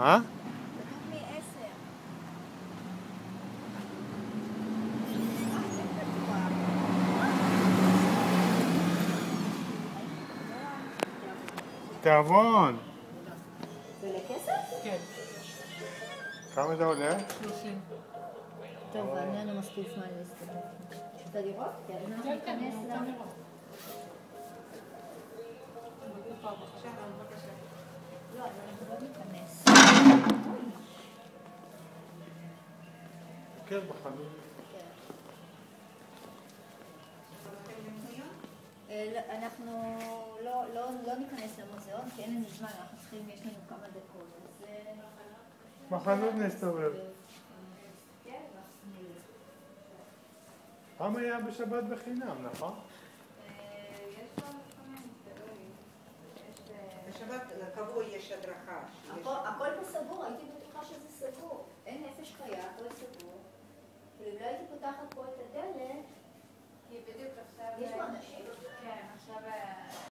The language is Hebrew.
מה? כתוב מ-10. תיאבון. זה לכסף? כן, כמה זה עולה? 30. טוב, אין לנו מספיק זמן להסתכל. רוצה לראות? כן, אנחנו כן, כן, ניכנס אני ל... כן, בחנות. אה, לא, אנחנו לא, לא, לא ניכנס למוזיאון כי אין לנו זמן, אנחנו צריכים, יש לנו כמה דקות. אז... אה, בחנות נסתובב. כן, פעם היה בשבת בחינם, נכון? בשבת קבוע יש הדרכה. הכל פה סגור, הייתי בטוחה שזה סגור. אין נפש סגור. Japón.